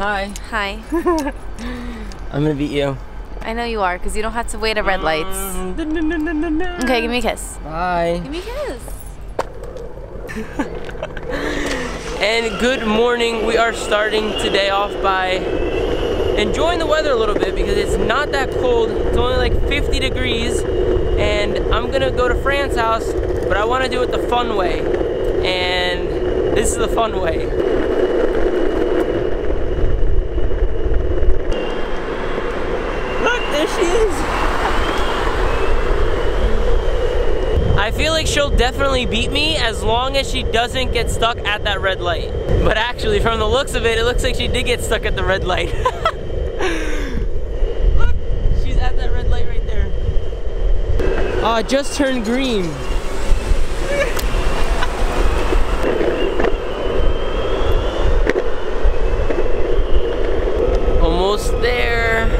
Hi. Hi. I'm gonna beat you. I know you are, because you don't have to wait at red lights. Okay, give me a kiss. Bye. Give me a kiss. And good morning. We are starting today off by enjoying the weather a little bit because it's not that cold. It's only like 50 degrees. And I'm gonna go to Fran's house, but I wanna do it the fun way. And this is the fun way. Look, there she is. I feel like she'll definitely beat me as long as she doesn't get stuck at that red light. But actually, from the looks of it, it looks like she did get stuck at the red light. Look, she's at that red light right there. Oh, it just turned green. Almost there.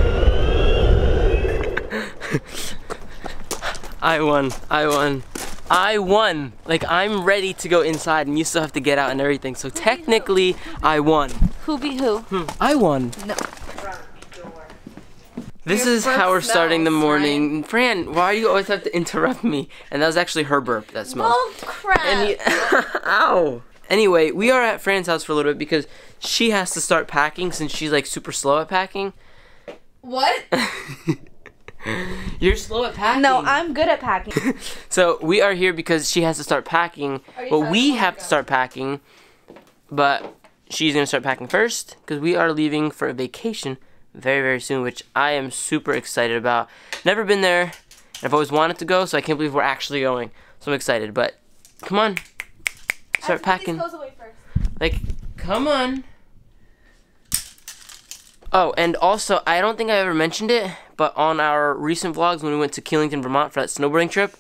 I won. I won. I won. Like I'm ready to go inside and you still have to get out and everything. So technically I won. Who be who? Hmm, I won. No. This Your is how we're starting the morning. Fran, why do you always have to interrupt me? And that was actually her burp that smells. Oh, crap. And you, ow. Anyway, we are at Fran's house for a little bit because she has to start packing since she's like super slow at packing. what? You're slow at packing. No, I'm good at packing. So we are here because she has to start packing. Are you Well, we Oh my have to start packing, but she's gonna start packing first because we are leaving for a vacation very, very soon, which I am super excited about. Never been there, and I've always wanted to go, so I can't believe we're actually going. So I'm excited. But come on, start packing. Like, come on. Oh, and also, I don't think I ever mentioned it, but on our recent vlogs when we went to Killington, Vermont for that snowboarding trip,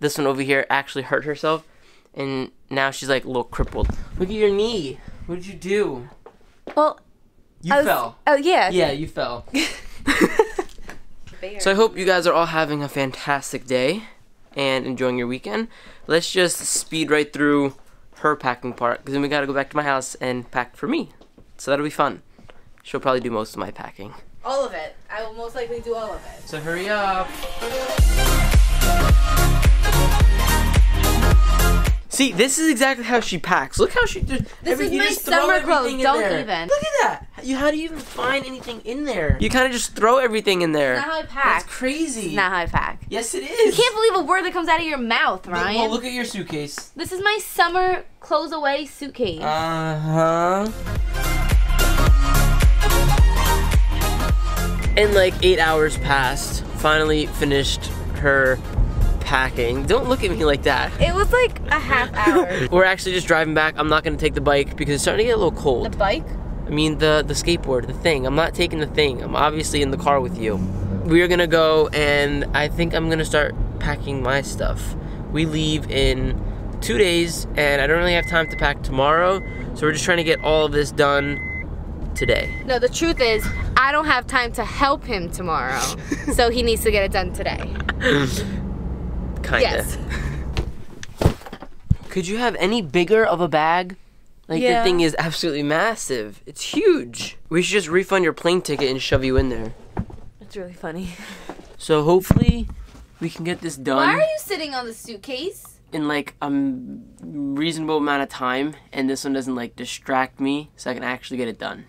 this one over here actually hurt herself, and now she's like a little crippled. Look at your knee. What did you do? Well, You I was- fell. Oh, yeah. Yeah, you fell. so I hope you guys are all having a fantastic day and enjoying your weekend. Let's just speed right through her packing part because then we gotta go back to my house and pack for me. So that'll be fun. She'll probably do most of my packing. All of it. I will most likely do all of it. So hurry up. See, this is exactly how she packs. Look how she just. This every- is you my just summer everything clothes. Don't there. even. Look at that. You, how do you even find anything in there? You kind of just throw everything in there. Not how I pack. That's crazy. Not how I pack. Yes, it is. You can't believe a word that comes out of your mouth, Ryan. Well, look at your suitcase. This is my summer clothes away suitcase. Uh huh. And like eight hours passed. Finally finished her packing. Don't look at me like that. it was like a half hour. We're actually just driving back. I'm not gonna take the bike because it's starting to get a little cold. the bike? I mean the the skateboard, the thing. I'm not taking the thing. I'm obviously in the car with you. We are gonna go and I think I'm gonna start packing my stuff. We leave in two days and I don't really have time to pack tomorrow. So we're just trying to get all of this done today. No, the truth is, I don't have time to help him tomorrow. so he needs to get it done today. Kinda. Yes. Could you have any bigger of a bag? Like Yeah. the thing is absolutely massive. It's huge. We should just refund your plane ticket and shove you in there. It's really funny. So hopefully we can get this done. Why are you sitting on the suitcase? in like a reasonable amount of time and this one doesn't like distract me so I can actually get it done.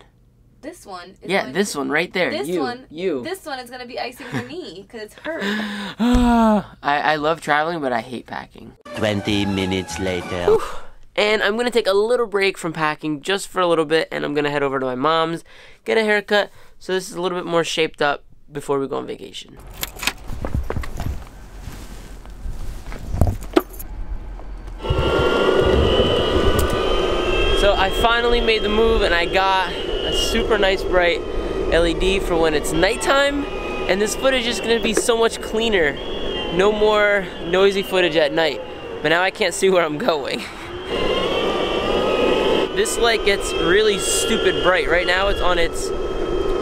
This one. Is Yeah, going- this one right there. This you. one. You. This one is gonna be icing her knee because it's hurt. I, I love traveling, but I hate packing. 20 minutes later. And I'm gonna take a little break from packing just for a little bit and I'm gonna head over to my mom's, get a haircut, so this is a little bit more shaped up before we go on vacation. So I finally made the move and I got a super nice bright LED for when it's nighttime and this footage is gonna be so much cleaner. No more noisy footage at night. But now I can't see where I'm going. This light gets really stupid bright. Right now it's on its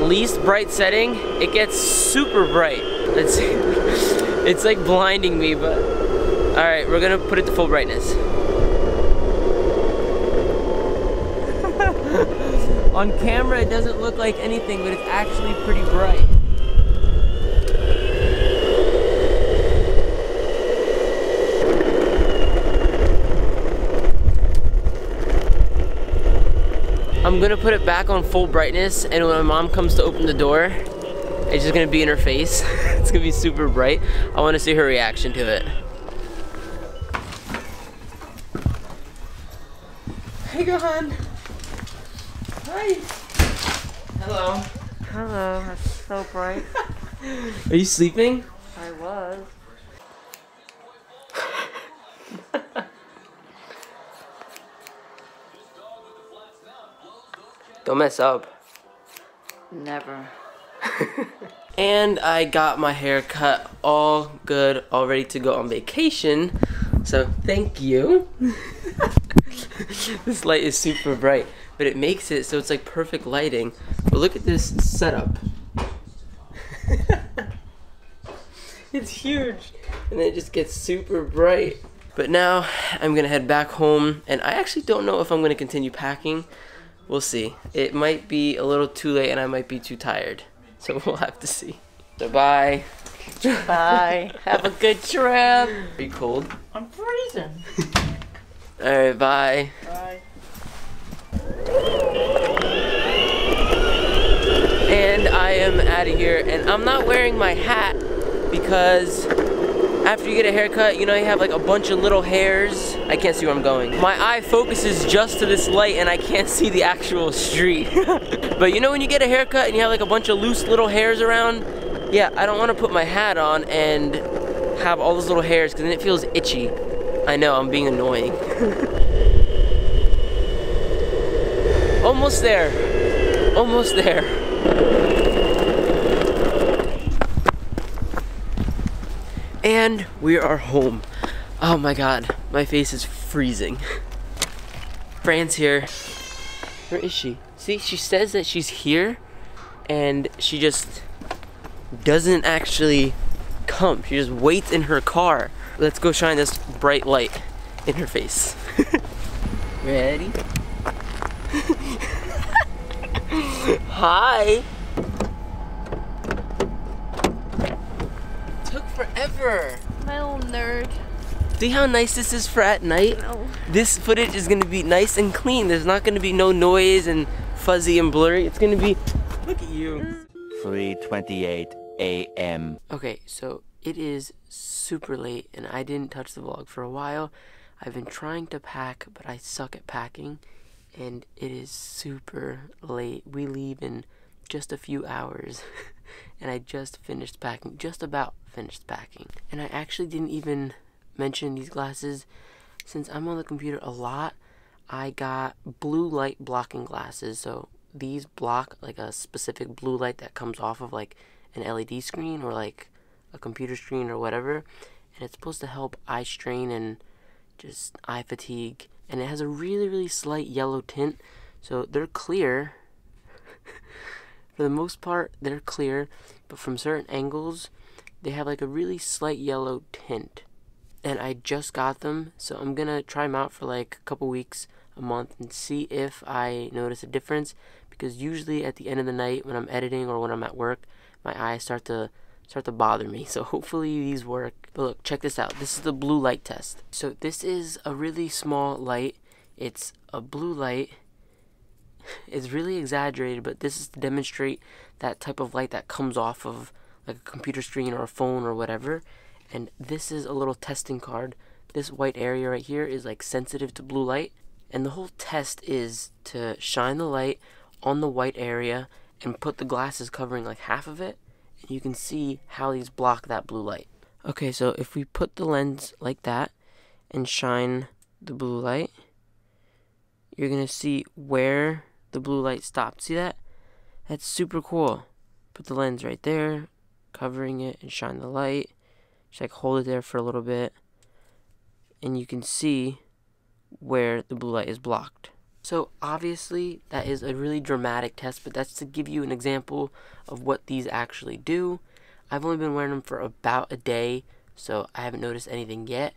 least bright setting. It gets super bright. It's, it's like blinding me, but all right, we're gonna put it to full brightness. On camera, it doesn't look like anything, but it's actually pretty bright. I'm gonna put it back on full brightness, and when my mom comes to open the door, it's just gonna be in her face. it's gonna be super bright. I wanna see her reaction to it. Hey, Gohan. Hi. Hello. Hello, that's so bright. Are you sleeping? I was. Don't mess up. Never. And I got my hair cut all good, all ready to go on vacation. So thank you. this light is super bright, but it makes it so it's like perfect lighting. But look at this setup. it's huge. And it just gets super bright. But now I'm gonna head back home and I actually don't know if I'm gonna continue packing. We'll see. It might be a little too late and I might be too tired. So we'll have to see. So bye. Bye. Have a good trip. Are you cold? I'm freezing. Alright, bye. Bye. And I am out of here. And I'm not wearing my hat because after you get a haircut, you know you have like a bunch of little hairs. I can't see where I'm going. My eye focuses just to this light and I can't see the actual street. but you know when you get a haircut and you have like a bunch of loose little hairs around? Yeah, I don't want to put my hat on and have all those little hairs because then it feels itchy. I know, I'm being annoying. Almost there. Almost there. And we are home. Oh my god, my face is freezing. Fran's here. Where is she? See, she says that she's here and she just doesn't actually come. She just waits in her car. Let's go shine this bright light in her face. Ready? Hi. Forever. My little nerd. See how nice this is for at night? No. This footage is gonna be nice and clean. There's not gonna be no noise and fuzzy and blurry. It's gonna be, look at you. 3:28 a.m. Okay, so it is super late and I didn't touch the vlog for a while. I've been trying to pack, but I suck at packing and it is super late. We leave in just a few hours and I just finished packing, just about finished packing. And I actually didn't even mention these glasses since I'm on the computer a lot. I got blue light blocking glasses, so these block like a specific blue light that comes off of like an LED screen or like a computer screen or whatever, and it's supposed to help eye strain and just eye fatigue. And it has a really, really slight yellow tint, so they're clear. For the most part, they're clear, but from certain angles, they have like a really slight yellow tint. And I just got them, so I'm gonna try them out for like a couple weeks, a month, and see if I notice a difference. Because usually at the end of the night, when I'm editing or when I'm at work, my eyes start to start to bother me. So hopefully these work. But look, check this out. This is the blue light test. So this is a really small light. It's a blue light. It's really exaggerated, but this is to demonstrate that type of light that comes off of like a computer screen or a phone or whatever. And this is a little testing card. This white area right here is like sensitive to blue light. And the whole test is to shine the light on the white area and put the glasses covering like half of it and you can see how these block that blue light. Okay, so if we put the lens like that and shine the blue light, you're gonna see where the blue light stopped. See that? That's super cool. Put the lens right there, covering it, and shine the light. Just like hold it there for a little bit, and you can see where the blue light is blocked. So obviously that is a really dramatic test, but that's to give you an example of what these actually do. I've only been wearing them for about a day, so I haven't noticed anything yet.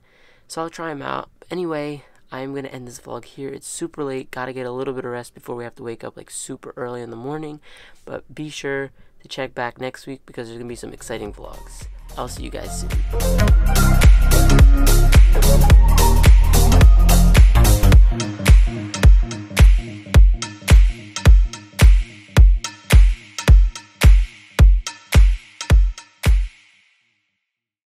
So I'll try them out. Anyway, I'm going to end this vlog here. It's super late. Got to get a little bit of rest before we have to wake up like super early in the morning. But be sure to check back next week because there's going to be some exciting vlogs. I'll see you guys soon.